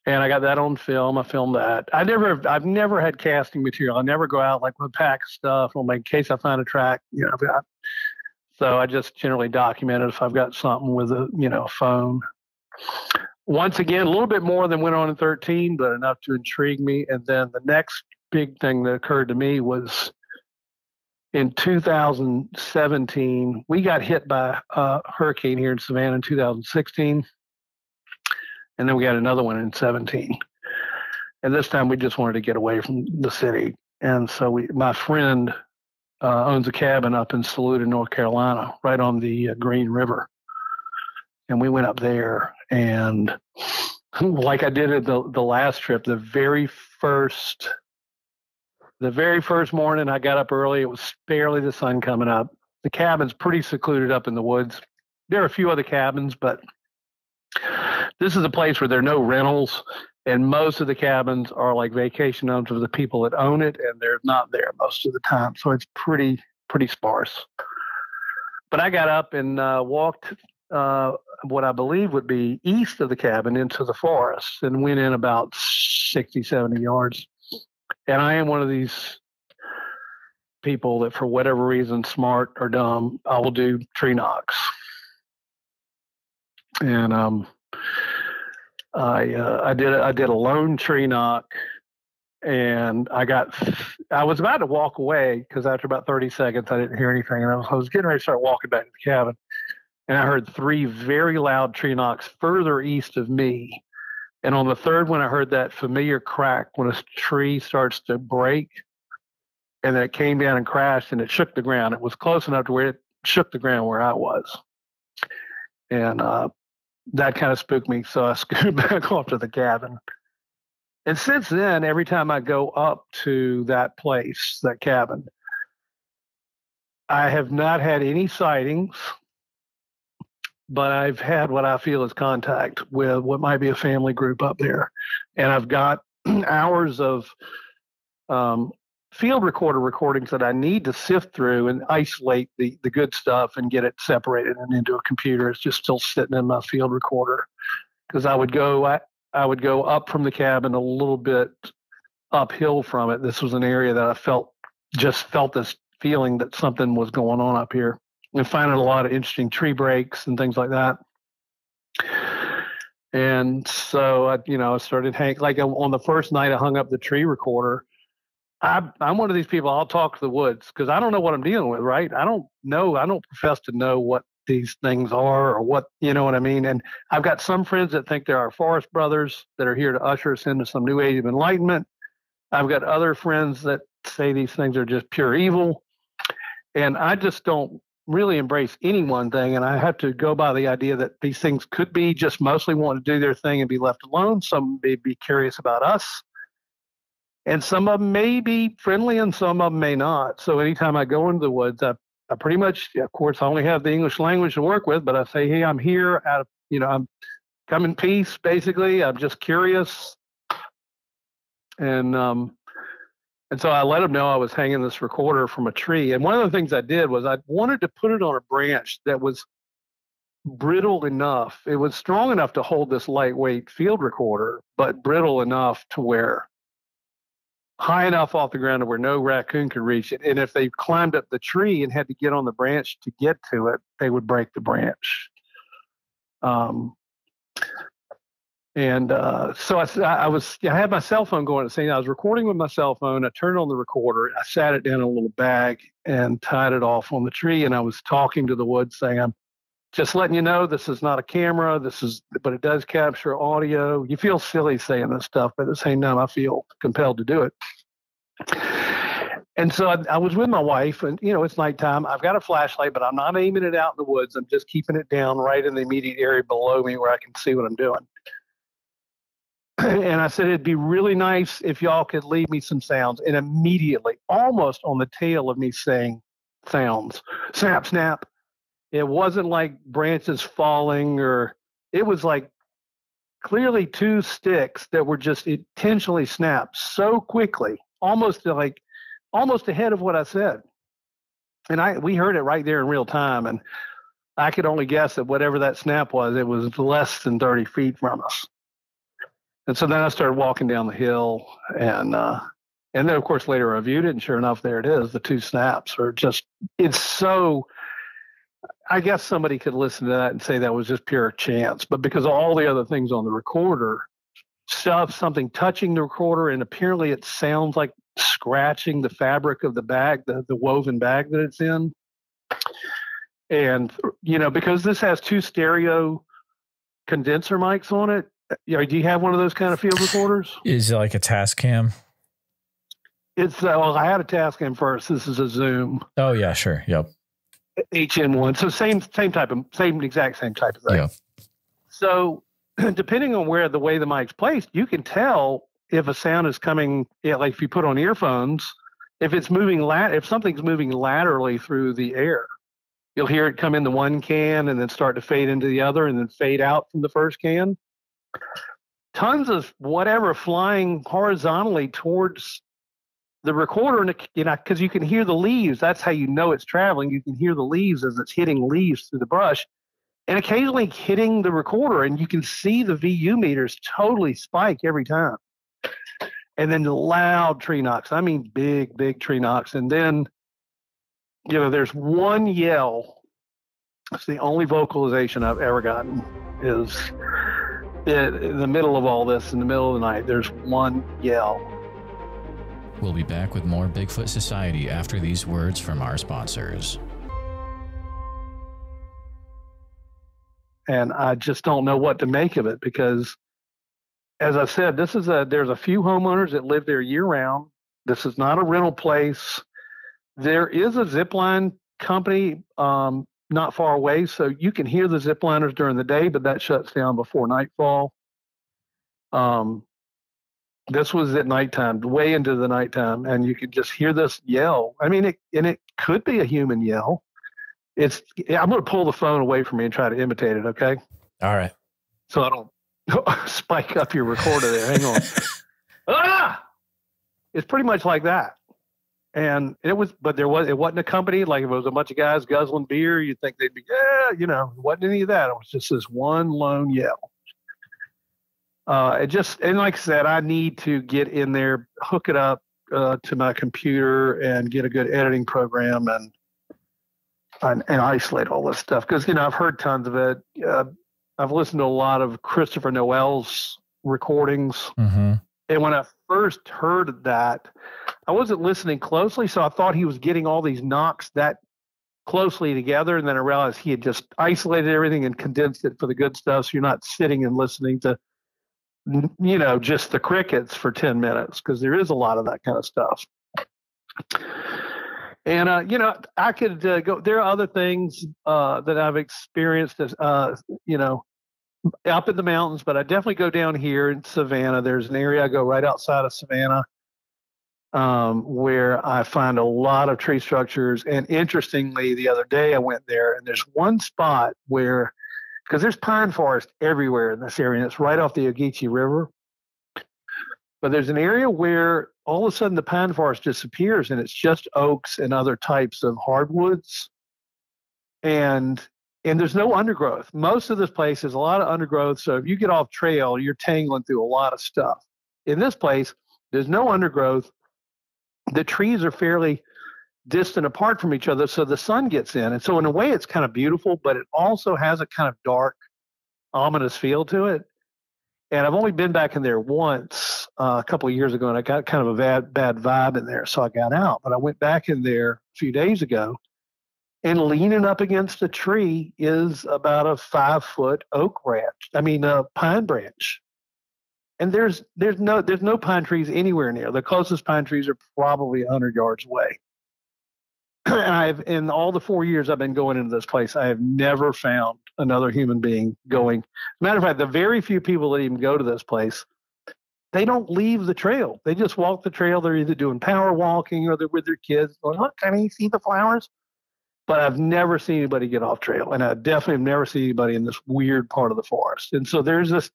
and I got that on film. I filmed that. I never, I've never had casting material. I never go out like with pack of stuff. Well, in case I find a track, you know. I've got, so I just generally document it if I've got something with a, you know, phone. Once again, a little bit more than went on in 13, but enough to intrigue me. And then the next big thing that occurred to me was in 2017, we got hit by a hurricane here in Savannah in 2016 and then we got another one in 17 and this time we just wanted to get away from the city. And so we my friend uh, owns a cabin up in saluda north carolina right on the uh, green river. And we went up there and *laughs* like i did at the, the last trip the very first the very first morning i got up early it was barely the sun coming up. The cabin's pretty secluded up in the woods. There are a few other cabins but this is a place where there are no rentals and most of the cabins are like vacation homes of the people that own it and they're not there most of the time so it's pretty pretty sparse but i got up and uh, walked uh, what I believe would be east of the cabin into the forest and went in about 60, 70 yards. And I am one of these people that, for whatever reason, smart or dumb, I will do tree knocks. And um, I uh, I did I did a lone tree knock, and I got I was about to walk away because after about 30 seconds I didn't hear anything, and I was, I was getting ready to start walking back to the cabin, and I heard three very loud tree knocks further east of me. And on the third one, I heard that familiar crack when a tree starts to break, and then it came down and crashed, and it shook the ground. It was close enough to where it shook the ground where I was, and uh, that kind of spooked me. So I *laughs* scooted back off to the cabin. And since then, every time I go up to that place, that cabin, I have not had any sightings but I've had what I feel is contact with what might be a family group up there. And I've got *clears throat* hours of um, field recorder recordings that I need to sift through and isolate the, the good stuff and get it separated and into a computer. It's just still sitting in my field recorder because I would go I, I would go up from the cabin a little bit uphill from it. This was an area that I felt just felt this feeling that something was going on up here and finding a lot of interesting tree breaks and things like that. And so, I, you know, I started hang like on the first night I hung up the tree recorder. I, I'm one of these people. I'll talk to the woods because I don't know what I'm dealing with. Right? I don't know. I don't profess to know what these things are or what you know what I mean. And I've got some friends that think they're our forest brothers that are here to usher us into some new age of enlightenment. I've got other friends that say these things are just pure evil. And I just don't really embrace any one thing. And I have to go by the idea that these things could be just mostly wanting to do their thing and be left alone. Some may be curious about us. And some of them may be friendly and some of them may not. So anytime I go into the woods, I, I pretty much, of course, I only have the English language to work with, but I say, hey, I'm here out of, you know, I'm come in peace, basically. I'm just curious. And um, and so I let him know I was hanging this recorder from a tree. And one of the things I did was I wanted to put it on a branch that was brittle enough. It was strong enough to hold this lightweight field recorder, but brittle enough to where high enough off the ground to where no raccoon could reach it. And if they climbed up the tree and had to get on the branch to get to it, they would break the branch. Um, and uh, so I, I was, I had my cell phone going at the same. I was recording with my cell phone. I turned on the recorder. I sat it in a little bag and tied it off on the tree. And I was talking to the woods saying, I'm just letting you know this is not a camera. This is, but it does capture audio. You feel silly saying this stuff, but at the same time, I feel compelled to do it. And so I, I was with my wife, and you know, it's nighttime. I've got a flashlight, but I'm not aiming it out in the woods. I'm just keeping it down right in the immediate area below me where I can see what I'm doing. *clears throat* and I said it'd be really nice if y'all could leave me some sounds. And immediately, almost on the tail of me saying sounds, snap, snap. It wasn't like branches falling or it was like clearly two sticks that were just intentionally snapped so quickly, almost like almost ahead of what I said. And I we heard it right there in real time. And I could only guess that whatever that snap was, it was less than 30 feet from us. And so then I started walking down the hill, and uh, and then of course later I viewed it, and sure enough, there it is. The two snaps are just it's so. I guess somebody could listen to that and say that was just pure chance, but because of all the other things on the recorder, stuff something touching the recorder, and apparently it sounds like scratching the fabric of the bag, the, the woven bag that it's in. And you know, because this has two stereo condenser mics on it, you know, do you have one of those kind of field recorders? Is it like a Tascam? It's uh, well, I had a Tascam first. This is a Zoom. Oh yeah, sure. Yep. HN1. So same same type of same exact same type of thing. Yeah. So *clears throat* depending on where the way the mic's placed, you can tell if a sound is coming. Yeah, like if you put on earphones, if it's moving lat, if something's moving laterally through the air, you'll hear it come into one can and then start to fade into the other and then fade out from the first can tons of whatever flying horizontally towards the recorder, and you know, because you can hear the leaves. That's how you know it's traveling. You can hear the leaves as it's hitting leaves through the brush. and occasionally hitting the recorder, and you can see the VU meters totally spike every time. And then the loud tree knocks. I mean, big, big tree knocks. And then, you know, there's one yell. It's the only vocalization I've ever gotten is in the middle of all this, in the middle of the night, there's one yell. We'll be back with more Bigfoot Society after these words from our sponsors. And I just don't know what to make of it because, as I said, this is a there's a few homeowners that live there year round. This is not a rental place. There is a zip line company um, not far away, so you can hear the zip liners during the day, but that shuts down before nightfall. Um, this was at nighttime, way into the nighttime, and you could just hear this yell. I mean, it, and it could be a human yell. It's. I'm going to pull the phone away from me and try to imitate it. Okay. All right. So I don't *laughs* spike up your recorder there. Hang on. *laughs* ah! It's pretty much like that and it was but there was it wasn't a company like if it was a bunch of guys guzzling beer you'd think they'd be yeah you know it wasn't any of that it was just this one lone yell uh it just and like i said i need to get in there hook it up uh, to my computer and get a good editing program and and, and isolate all this stuff because you know i've heard tons of it uh, i've listened to a lot of christopher noel's recordings mm-hmm. and when i first heard that I wasn't listening closely, so I thought he was getting all these knocks that closely together, and then I realized he had just isolated everything and condensed it for the good stuff. So you're not sitting and listening to, you know, just the crickets for ten minutes because there is a lot of that kind of stuff. And uh, you know, I could uh, go. There are other things uh, that I've experienced, uh, you know, up in the mountains, but I definitely go down here in Savannah. There's an area I go right outside of Savannah um, where I find a lot of tree structures. And interestingly, the other day I went there, and there's one spot where, because there's pine forest everywhere in this area, and it's right off the Ogeechee River. But there's an area where all of a sudden the pine forest disappears, and it's just oaks and other types of hardwoods. And and there's no undergrowth. Most of this place is a lot of undergrowth. So if you get off trail, you're tangling through a lot of stuff. In this place, there's no undergrowth the trees are fairly distant apart from each other, so the sun gets in. And so, in a way, it's kind of beautiful, but it also has a kind of dark, ominous feel to it. And I've only been back in there once uh, a couple of years ago, and I got kind of a bad bad vibe in there, so I got out. But I went back in there a few days ago, and leaning up against a tree is about a five foot oak branch. I mean, a pine branch and there's there's no there's no pine trees anywhere near. The closest pine trees are probably 100 yards away. *clears throat* and I've in all the four years I've been going into this place, I have never found another human being going. Matter of fact, the very few people that even go to this place, they don't leave the trail. They just walk the trail. They're either doing power walking or they're with their kids. Going, look, can you see the flowers? But I've never seen anybody get off trail, and I definitely have never seen anybody in this weird part of the forest. And so there's this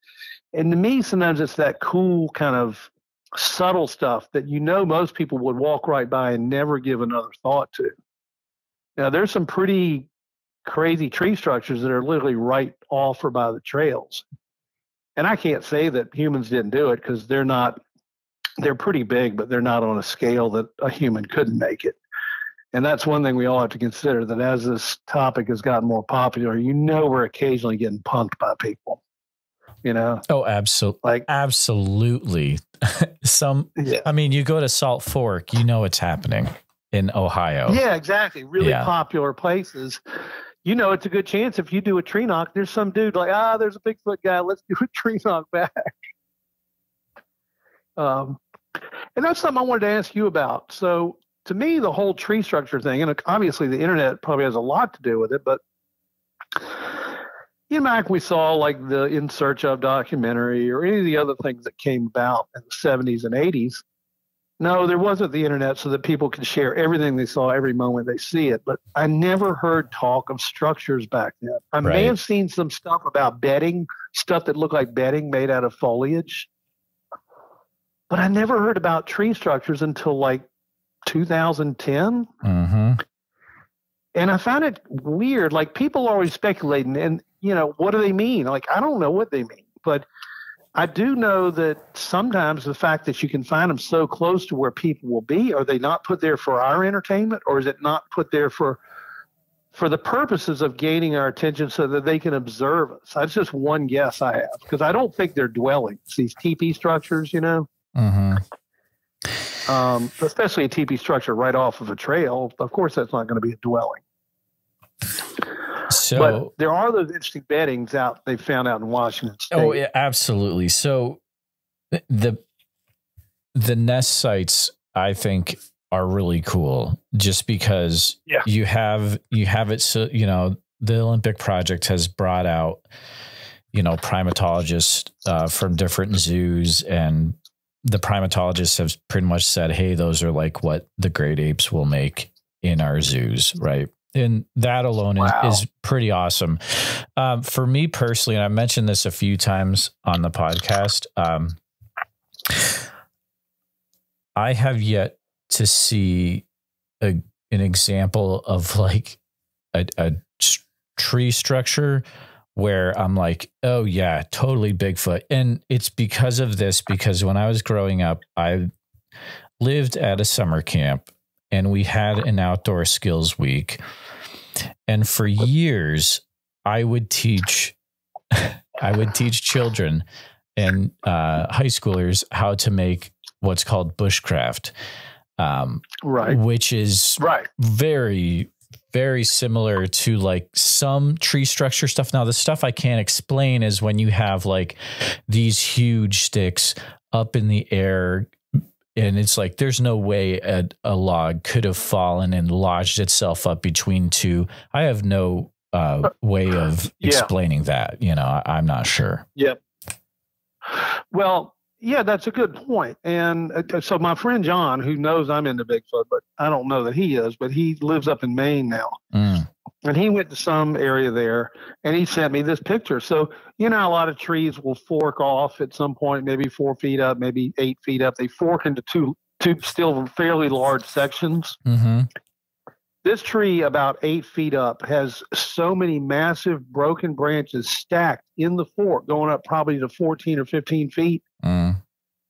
and to me, sometimes it's that cool kind of subtle stuff that you know most people would walk right by and never give another thought to. Now, there's some pretty crazy tree structures that are literally right off or by the trails. And I can't say that humans didn't do it because they're not, they're pretty big, but they're not on a scale that a human couldn't make it. And that's one thing we all have to consider that as this topic has gotten more popular, you know, we're occasionally getting punked by people you know oh absolutely like absolutely *laughs* some yeah. i mean you go to salt fork you know it's happening in ohio yeah exactly really yeah. popular places you know it's a good chance if you do a tree knock there's some dude like ah there's a bigfoot guy let's do a *laughs* tree knock back um and that's something i wanted to ask you about so to me the whole tree structure thing and obviously the internet probably has a lot to do with it but you know, we saw like the In Search of documentary or any of the other things that came about in the 70s and 80s. No, there wasn't the internet so that people could share everything they saw every moment they see it. But I never heard talk of structures back then. I right. may have seen some stuff about bedding, stuff that looked like bedding made out of foliage. But I never heard about tree structures until like 2010. Mm-hmm. And I found it weird. Like people are always speculating, and you know, what do they mean? Like, I don't know what they mean, but I do know that sometimes the fact that you can find them so close to where people will be, are they not put there for our entertainment, or is it not put there for for the purposes of gaining our attention so that they can observe us? That's just one guess I have because I don't think they're dwellings. These teepee structures, you know. Mm-hmm. Um, especially a teepee structure right off of a trail. Of course, that's not going to be a dwelling. So but there are those interesting beddings out they found out in Washington State. Oh, yeah, absolutely. So the the nest sites, I think, are really cool just because yeah. you have you have it so you know the Olympic project has brought out you know primatologists uh, from different zoos and the primatologists have pretty much said hey those are like what the great apes will make in our zoos right and that alone wow. is, is, pretty awesome. Um, for me personally, and I mentioned this a few times on the podcast, um, I have yet to see a, an example of like a, a tree structure where I'm like, oh yeah, totally Bigfoot. And it's because of this, because when I was growing up, I lived at a summer camp and we had an outdoor skills week. And for years, I would teach, *laughs* I would teach children and uh, high schoolers how to make what's called bushcraft, um, right? Which is right very very similar to like some tree structure stuff. Now, the stuff I can't explain is when you have like these huge sticks up in the air and it's like there's no way a, a, log could have fallen and lodged itself up between two. I have no uh, way of explaining yeah. that. You know, I, am not sure. Yep. Well, yeah, that's a good point. And uh, so my friend John, who knows I'm into Bigfoot, but I don't know that he is, but he lives up in Maine now. Mm and he went to some area there and he sent me this picture so you know a lot of trees will fork off at some point maybe four feet up maybe eight feet up they fork into two two still fairly large sections mm-hmm. this tree about eight feet up has so many massive broken branches stacked in the fork going up probably to 14 or 15 feet mm.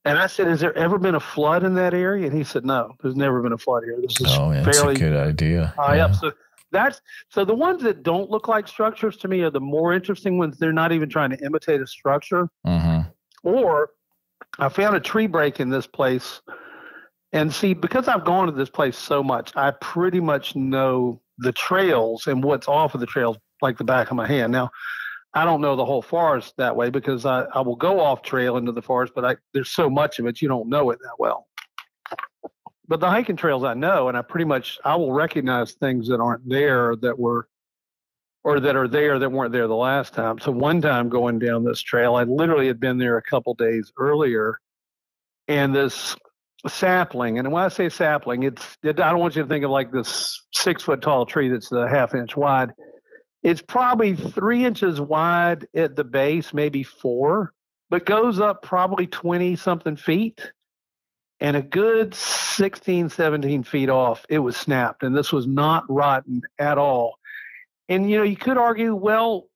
And I said, "Has there ever been a flood in that area?" And he said, "No, there's never been a flood here. This is oh, yeah, fairly good idea. High yeah. up." So that's so the ones that don't look like structures to me are the more interesting ones. They're not even trying to imitate a structure. Mm-hmm. Or I found a tree break in this place. And see, because I've gone to this place so much, I pretty much know the trails and what's off of the trails like the back of my hand. Now, I don't know the whole forest that way because I, I will go off trail into the forest, but I, there's so much of it, you don't know it that well but the hiking trails I know, and I pretty much I will recognize things that aren't there that were, or that are there that weren't there the last time. So one time going down this trail, I literally had been there a couple days earlier, and this sapling, and when I say sapling, it's it, I don't want you to think of like this six foot tall tree that's a half inch wide. It's probably three inches wide at the base, maybe four, but goes up probably 20 something feet and a good 16, 17 feet off, it was snapped. And this was not rotten at all. And, you know, you could argue, well,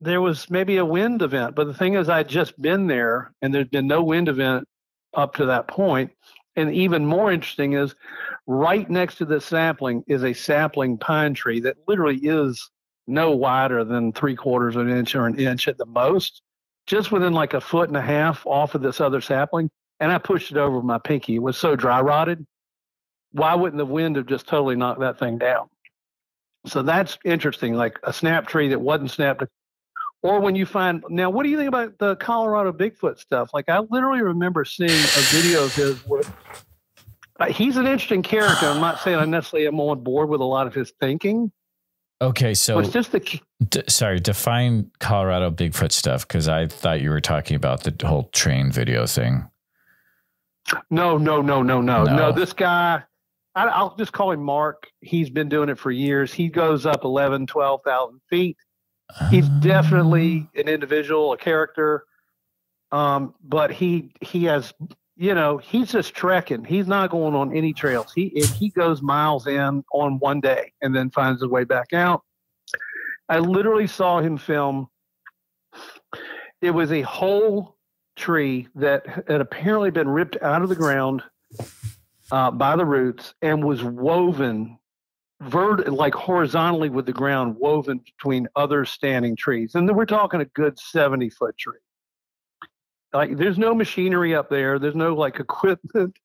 there was maybe a wind event. But the thing is, I'd just been there and there'd been no wind event up to that point. And even more interesting is right next to this sapling is a sapling pine tree that literally is no wider than three quarters of an inch or an inch at the most, just within like a foot and a half off of this other sapling and I pushed it over my pinky. It was so dry rotted. Why wouldn't the wind have just totally knocked that thing down? So that's interesting, like a snap tree that wasn't snapped. Or when you find now, what do you think about the Colorado Bigfoot stuff? Like I literally remember seeing a video of his where uh, he's an interesting character. I'm not saying I necessarily am on board with a lot of his thinking. Okay, so it's just the d- sorry, define Colorado Bigfoot stuff because I thought you were talking about the whole train video thing. No, no, no, no, no, no. This guy, I, will just call him Mark. He's been doing it for years. He goes up 11, 12,000 feet. He's definitely an individual, a character. Um, but he he has, you know, he's just trekking. He's not going on any trails. He he goes miles in on one day and then finds his way back out. I literally saw him film it was a whole tree that had apparently been ripped out of the ground uh, by the roots and was woven vert like horizontally with the ground woven between other standing trees. And we're talking a good 70 foot tree. Like there's no machinery up there. There's no like equipment.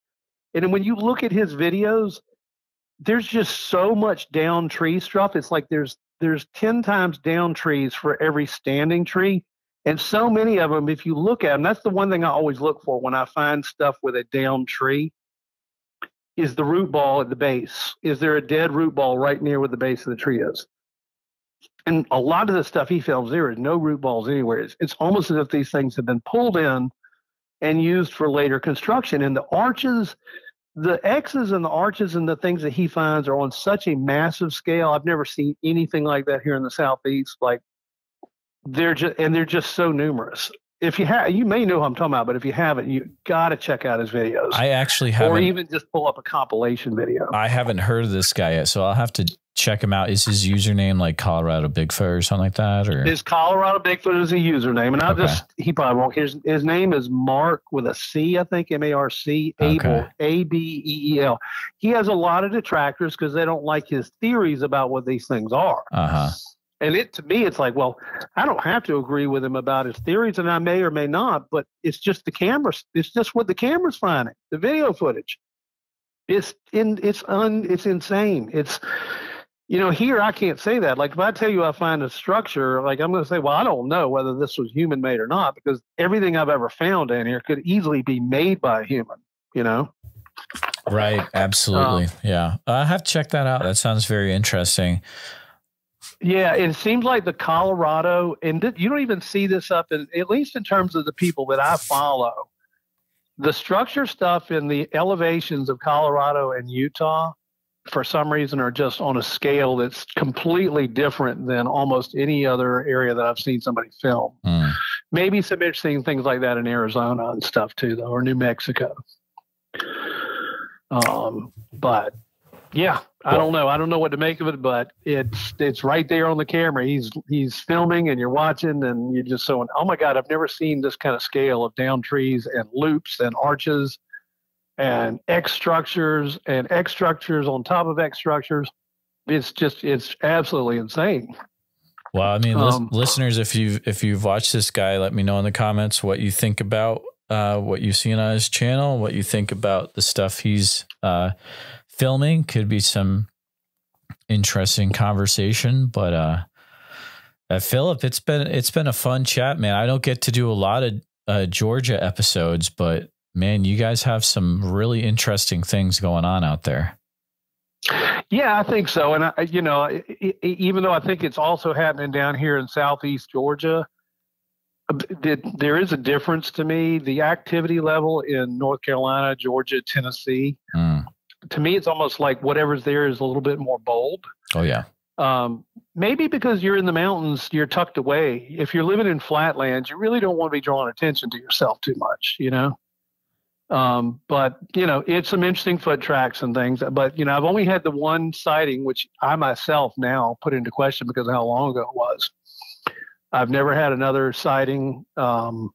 And when you look at his videos there's just so much down tree stuff. It's like there's there's 10 times down trees for every standing tree and so many of them if you look at them that's the one thing i always look for when i find stuff with a down tree is the root ball at the base? Is there a dead root ball right near where the base of the tree is? And a lot of the stuff he films, there is no root balls anywhere. It's, it's almost as if these things have been pulled in and used for later construction. And the arches, the X's and the arches and the things that he finds are on such a massive scale. I've never seen anything like that here in the southeast. Like they're just and they're just so numerous if you have, you may know who I'm talking about, but if you haven't, you got to check out his videos. I actually haven't, or even just pull up a compilation video. I haven't heard of this guy yet, so I'll have to check him out. Is his username like Colorado Bigfoot or something like that? Or his Colorado Bigfoot is a username, and I okay. just he probably won't. His his name is Mark with a C, I think M A R C Abel A B E E L. He has a lot of detractors because they don't like his theories about what these things are. Uh huh. And it to me, it's like, well, I don't have to agree with him about his theories, and I may or may not, but it's just the cameras. It's just what the camera's finding, the video footage. It's in. It's un. It's insane. It's, you know, here I can't say that. Like if I tell you I find a structure, like I'm going to say, well, I don't know whether this was human made or not, because everything I've ever found in here could easily be made by a human. You know. Right. Absolutely. Um, yeah. I have to check that out. That sounds very interesting. Yeah, it seems like the Colorado, and th- you don't even see this up in, at least in terms of the people that I follow. The structure stuff in the elevations of Colorado and Utah, for some reason, are just on a scale that's completely different than almost any other area that I've seen somebody film. Mm. Maybe some interesting things like that in Arizona and stuff too, though, or New Mexico. Um, but yeah, I don't know. I don't know what to make of it, but it's it's right there on the camera. He's he's filming, and you're watching, and you're just so oh my god, I've never seen this kind of scale of down trees and loops and arches and X structures and X structures on top of X structures. It's just it's absolutely insane. Well, I mean, um, listeners, if you if you've watched this guy, let me know in the comments what you think about uh, what you've seen on his channel, what you think about the stuff he's uh, filming could be some interesting conversation. But uh, uh, Phillip, it's been it's been a fun chat, man. I don't get to do a lot of uh, Georgia episodes, but man, you guys have some really interesting things going on out there. Yeah, I think so. And I, you know, even though I think it's also happening down here in Southeast Georgia, there is a difference to me. The activity level in North Carolina, Georgia, Tennessee, mm to me, it's almost like whatever's there is a little bit more bold. Oh yeah. Um, maybe because you're in the mountains, you're tucked away. If you're living in flatlands, you really don't want to be drawing attention to yourself too much, you know. Um, but you know, it's some interesting foot tracks and things. But you know, I've only had the one sighting, which I myself now put into question because of how long ago it was. I've never had another sighting. Um,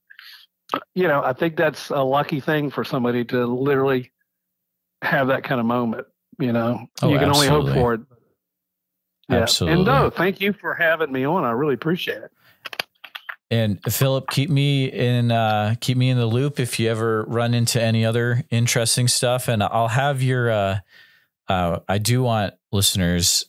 you know, I think that's a lucky thing for somebody to literally have that kind of moment. You know, oh, you can absolutely. only hope for it. Yeah. Absolutely. And no, thank you for having me on. I really appreciate it. And Phillip, keep me in uh, keep me in the loop if you ever run into any other interesting stuff. And I'll have your uh, uh, I do want listeners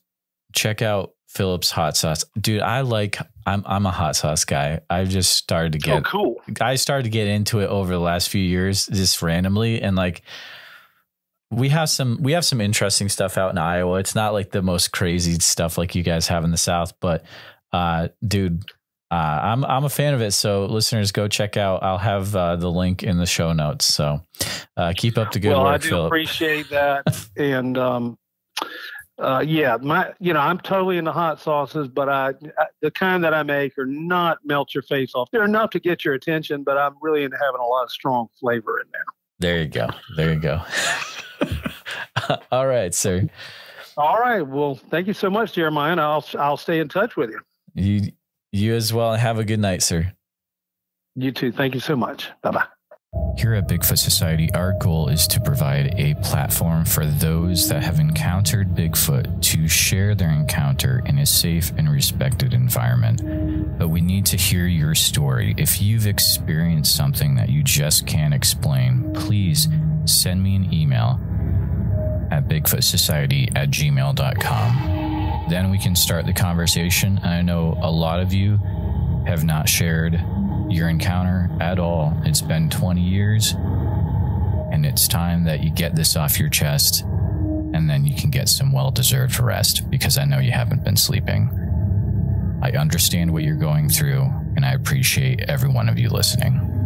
check out Phillip's hot sauce. Dude, I like I'm I'm a hot sauce guy. I've just started to get oh, cool. I started to get into it over the last few years, just randomly. And like we have some we have some interesting stuff out in Iowa. It's not like the most crazy stuff like you guys have in the South, but uh, dude, uh, I'm I'm a fan of it. So listeners, go check out. I'll have uh, the link in the show notes. So uh, keep up the good well, work. I do Phillip. appreciate that, *laughs* and um, uh, yeah, my you know I'm totally into hot sauces, but I, I, the kind that I make are not melt your face off. They're enough to get your attention, but I'm really into having a lot of strong flavor in there. There you go. There you go. *laughs* All right, sir. All right. Well, thank you so much, Jeremiah. I'll I'll stay in touch with you. You you as well. Have a good night, sir. You too. Thank you so much. Bye bye. Here at Bigfoot Society, our goal is to provide a platform for those that have encountered Bigfoot to share their encounter in a safe and respected environment. But we need to hear your story. If you've experienced something that you just can't explain, please send me an email at bigfootsociety at gmail.com. Then we can start the conversation. I know a lot of you have not shared your encounter at all. It's been 20 years, and it's time that you get this off your chest, and then you can get some well deserved rest because I know you haven't been sleeping. I understand what you're going through, and I appreciate every one of you listening.